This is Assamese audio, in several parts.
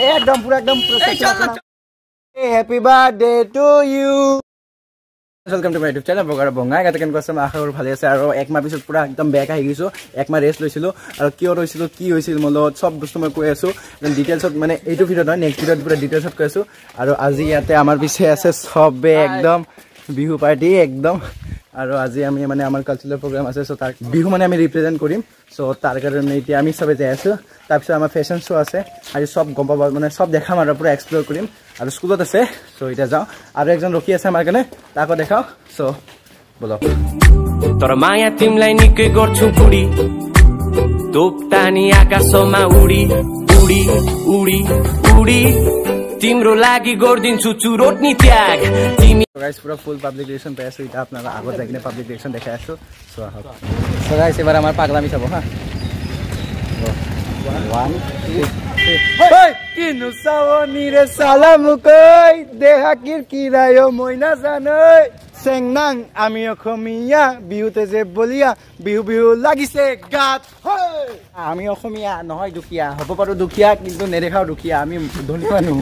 নাই একদম পুৰা একদম happy birthday to you welcome to my YouTube channel বগাৰ বঙাই গাতে কেনেকুৱা আছে? মই আশা কৰোঁ ভালে আছে আৰু একমাহ পিছত পূৰা একদম বেক আহি গৈছোঁ। একমাহ ৰেষ্ট লৈছিলোঁ। আৰু কিয় ৰৈছিলোঁ কি হৈছিল মোৰ লগত চব বস্তু মই কৈ আছোঁ। ডিটেইলছত মানে এইটো ভিডিঅ'ত নহয় নেক্সট ভিডিঅ'ত পূৰা ডিটেইলছত কৈ আছোঁ। আৰু আজি ইয়াতে আমাৰ পিছে আছে চবে একদম। বিহু পাৰ্টি একদম আৰু আজি আমি মানে আমাৰ কালচাৰেল প্ৰগ্ৰাম আছে চ' তাৰ বিহু মানে আমি ৰিপ্ৰেজেণ্ট কৰিম চ' তাৰ কাৰণে এতিয়া আমি চবে যাই আছোঁ তাৰপিছত আমাৰ ফেশ্বন শ্ব' আছে আজি চব গম পাব মানে চব দেখাম আৰু পূৰা এক্সপ্ল'ৰ কৰিম আৰু স্কুলত আছে চ' এতিয়া যাওঁ আৰু একজন ৰখি আছে আমাৰ কাৰণে তাকো দেখাওঁ চ' বলক तर माया तिमीलाई निकै गर्छु बुढी तोपतानी आकाशमा उडी उडी उडी उडी तिम्रो लागि गरिदिन्छु चुरोट नि त्याग। तिमी गाइस पुरा फुल पब्लिक रिलेशन पेस ऐसे इतना अपना आगो देखने पब्लिक रिलेशन देखा है। सो सो गाइस एक बार हमारा पागलामी सब हां 1 सानै নাজানৈ চেংনাং আমি অসমীয়া বিহুতে যে বলিয়া বিহু বিহু লাগিছে গাত। আমি অসমীয়া নহয় দুখীয়া হ'ব পাৰোঁ দুখীয়া কিন্তু নেদেখাও দুখীয়া আমি ধনী মানুহ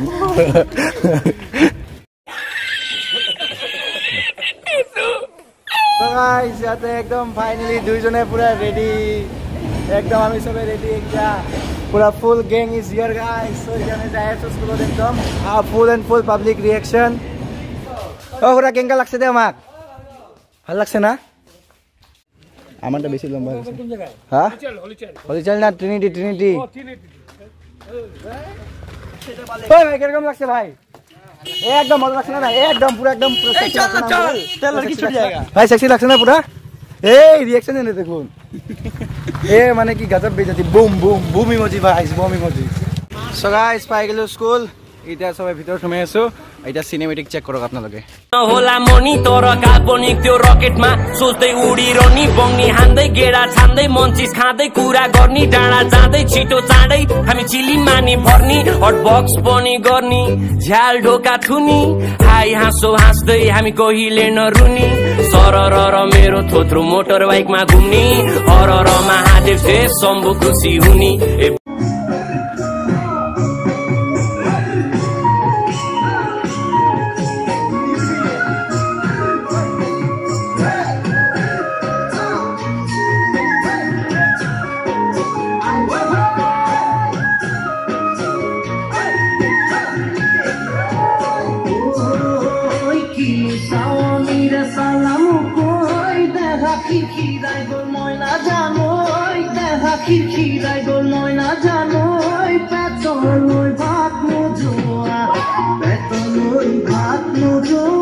ইয়াতে একদম ফাইনেলি দুইজনে পুৰা ৰেডি একদম আমি চবে ৰেডি এতিয়া পুৰা full gang is here guys so' সেইকাৰণে যাই আছোঁ স্কুলত একদম full and full public reaction অ' খুৰা কেনেকুৱা লাগছে দে আমাক ভালো লাগছে না? আমাৰটা বেছি লম্বা হৈছে হা হলিচাল না ট্ৰিনিটি ঐ ভাই কীরকম লাগছে ভাই? একদম মজা লাগছে না একদম পুরো একদম পুরো sexy লাগছে না ভাই? ভাই সেক্সি লাগছে না পুরা? এই রিয়াকশন এনে দেখুন। এ মানে কি গজব বেজাতি। বুম বুম বুম ইমোজি ভাই বুম ইমোজি সো গাইস পাই গেলো স্কুল এতিয়া সবাই ভিতৰত সোমাই আছো এতিয়া চিনেমেটিক চেক কৰক আপোনালোকে होला मनी तर काल्पनिक त्यो रकेटमा सोच्दै उडिरहने बङ्नी हान्दै गेडा छान्दै मन्चिस खाँदै कुरा गर्ने डाँडा जाँदै छिटो चाँडै हामी चिली माने भर्नी हट बक्स पनि गर्ने झ्याल ढोका थुनी हाई हाँसो हाँस्दै हामी कहिले नरुनी सरर र मेरो थोत्रो मोटर बाइकमा घुम्ने हर र महादेव से शम्भु खुसी हुने খিরখিরাই গোল ময়না জানোই পেতলই ভাত নোজোয়া পেতলই ভাত ওই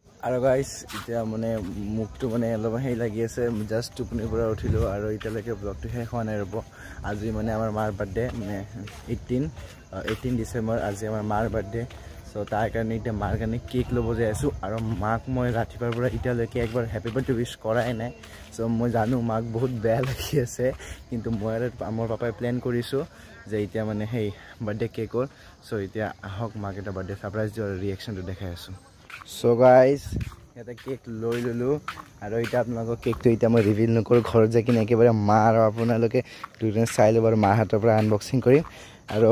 আৰু গাইছ এতিয়া মানে মুখটো মানে অলপ হেৰি লাগি আছে জাষ্ট টোপনিৰ পৰা উঠিলোঁ আৰু এতিয়ালৈকে ব্লগটো শেষ হোৱা নাই ৰ'ব। আজি মানে আমাৰ মাৰ বাৰ্থডে মানে এইটিন এইটিন ডিচেম্বৰ আজি আমাৰ মাৰ বাৰ্থডে চ' তাৰ কাৰণে এতিয়া মাৰ কাৰণে কেক ল'ব যাই আছোঁ আৰু মাক মই ৰাতিপুৱাৰ পৰা এতিয়ালৈকে একবাৰ হেপী বাৰ্থডে উইচ কৰাই নাই। চ' মই জানো মাক বহুত বেয়া লাগি আছে কিন্তু মই আৰু মোৰ পাপাই প্লেন কৰিছোঁ যে এতিয়া মানে সেই বাৰ্থডে কেকৰ চ' এতিয়া আহক মাক এটা বাৰ্থডে ছাৰপ্ৰাইজ দিওঁ আৰু ৰিয়েকশ্যনটো দেখাই আছোঁ। সো গাইজ এটা কেক লৈ ল'লোঁ। আৰু এতিয়া আপোনালোকৰ কেকটো এতিয়া মই ৰিভিল নকৰোঁ। ঘৰত যাই কিনে একেবাৰে মা আৰু আপোনালোকে দুজন চাই লোক মাৰ হাতৰ পৰা আনবক্সিং কৰে আৰু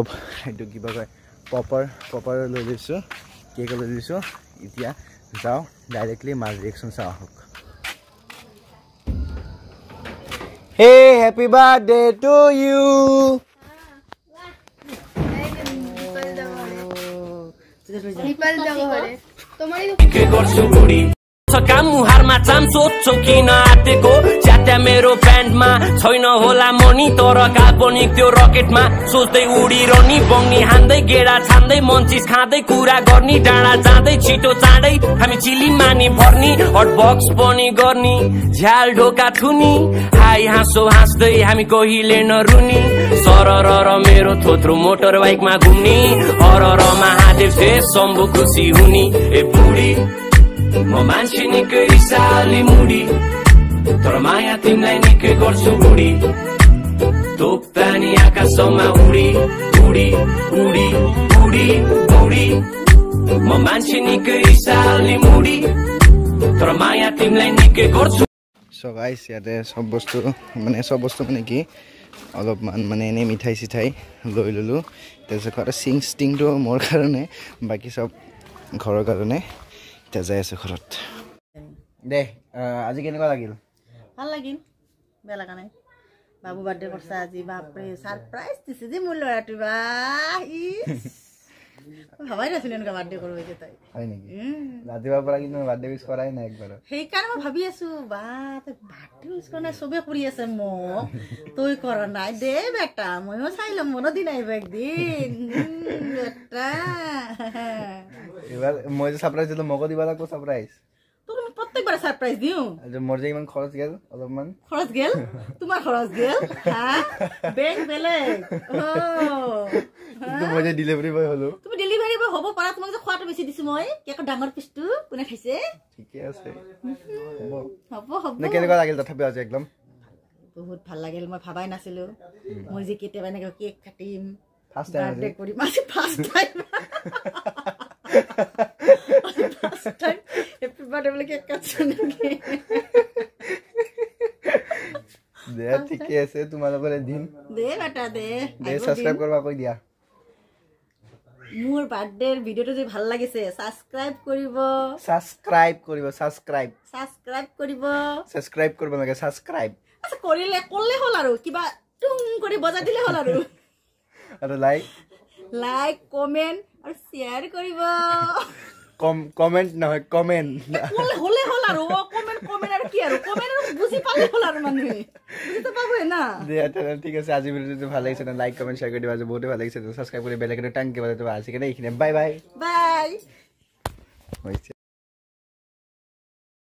এই কিবা কয় পপার লৈ লৈছোঁ। কেক লো এটা যাও ডাইরেক্টলি মার রিয়েকশন চাওয়া হোক হে happy birthday to you Ripal দেৱৰে Tu marido. बुढी काम मुहारमा चाम सोध्छौ किन आँटेको। च्याट्या मेरो प्यान्टमा छैन होला मनी तर काल्पनिक त्यो रकेटमा सोच्दै उडिरहने बङ्नी हान्दै गेडा छान्दै मन्चिस खाँदै कुरा गर्ने डाँडा जाँदै छिटो चाँडै हामी चिली मानी भर्नी हट बक्स पनि गर्ने झ्याल ढोका थुनी हाई हाँसो हाँस्दै हामी कहिले नरुनी सरर र मेरो थोत्रो मोटर बाइकमा घुम्ने हर र महादेव से शम्भु खुसी हुने ए बुढी। म मान्छे निकै रिसाली मुडी तर माया तिमीलाई निकै गर्छु बुढी तोप्तानी आकाशमा उडी उडी उडी उडी उडी म मान्छे निकै रिसाली मुडी तर माया तिमीलाई निकै गर्छु চ গাইছ ইয়াতে চব বস্তু মানে চব বস্তু মানে কি অলপমান মানে এনেই মিঠাই চিঠাই লৈ ল'লোঁ তাৰপিছত ঘৰতে চিং ষ্টিংটো মোৰ কাৰণে বাকী চব ঘৰৰ কাৰণে এতিয়া যাই আছোঁ ঘৰত দে আজি কেনেকুৱা লাগিল? ভাল লাগিল বেয়া লগা নাই। বাবু বাৰ্থডে কৰিছে আজি বাপৰে ছাৰপ্ৰাইজ দিছে যে মোৰ ল'ৰাটো বা ভবাই নাছিলো এনেকুৱা বাৰ্থডে কৰিব এতিয়া তাই। হয় নেকি? ৰাতিপুৱাৰ পৰা কিন্তু বাৰ্থডে উইচ কৰাই নাই একবাৰ। সেইকাৰণে মই ভাবি আছো বা তই বাৰ্থডে উইচ কৰা নাই চবে কৰি আছে মোক। তই কৰা নাই দে বেটা ময়ো চাই ল'ম মনত দিন। আহিব একদিন বেটা। এইবাৰ মই যে ছাৰপ্ৰাইজ দিলোঁ মোকো দিব লাগিব ছাৰপ্ৰাইজ প্ৰত্যেকবাৰে ছাৰপ্ৰাইজ দিওঁ। মোৰ যে ইমান খৰচ গ'ল অলপমান। খৰচ গেল? তোমাৰ খৰচ গেল? হা? বেংক বেলেগ। অ' কিন্তু মই যে ডেলিভাৰী বয় হ'লোঁ। তুমি ডেলিভাৰী বয় হ'ব পাৰা তোমাক যে খোৱাটো বেছি দিছো মই। কেকৰ ডাঙৰ পিচটো কোনে খাইছে? ঠিকে আছে। হ'ব। হ'ব নে কেনেকুৱা লাগিল তথাপিও আজি একদম? বহুত ভাল লাগিল মই ভাবাই নাছিলো। মই যে কেতিয়াবা এনেকৈ কেক কাটিম ফাৰ্ষ্ট টাইম বাৰ্থডে কৰিম। আজি first time first time cake কাটছো নেকি দে ঠিকে আছে তোমালোকৰ এদিন দে বেটা দে দে আহিব ছাবস্ক্ৰাইব দিন। কৰিব কৈ দিয়া মোৰ বাৰ্থডেৰ ভিডিঅ'টো যদি ভাল লাগিছে ছাবস্ক্ৰাইব কৰিব ছাবস্ক্ৰাইব কৰিব ছাবস্ক্ৰাইব ছাবস্ক্ৰাইব কৰিব ছাবস্ক্ৰাইব কৰিব লাগে ছাবস্ক্ৰাইব আচ্ছা কৰিলে কৰিলে হ'ল আৰু কিবা টুং কৰি বজাই দিলে হ'ল আৰু আৰু লাইক লাইক কমেণ্ট আৰু শ্বেয়াৰ কৰিব কম কমেণ্ট নহয় কমেণ্ট হ'লে হ'ল আৰু কমেণ্ট কমেণ্ট আৰু কি আৰু? কমেণ্ট আৰু বুজি পালে হ'ল আৰু মানুহে। বুজিতো পাবই না। দিয়া তেনেহ'লে ঠিক আছে আজি ভিডিঅ'টো ভাল লাগিছে লাইক কমেণ্ট শ্বেয়াৰ কৰি দিবা আজি বহুতে ভাল লাগিছে। ছাবস্ক্ৰাইব কৰি বেলেগ এটা টাং কিবা এইখিনিয়ে। বাই বাই বাই হৈছে।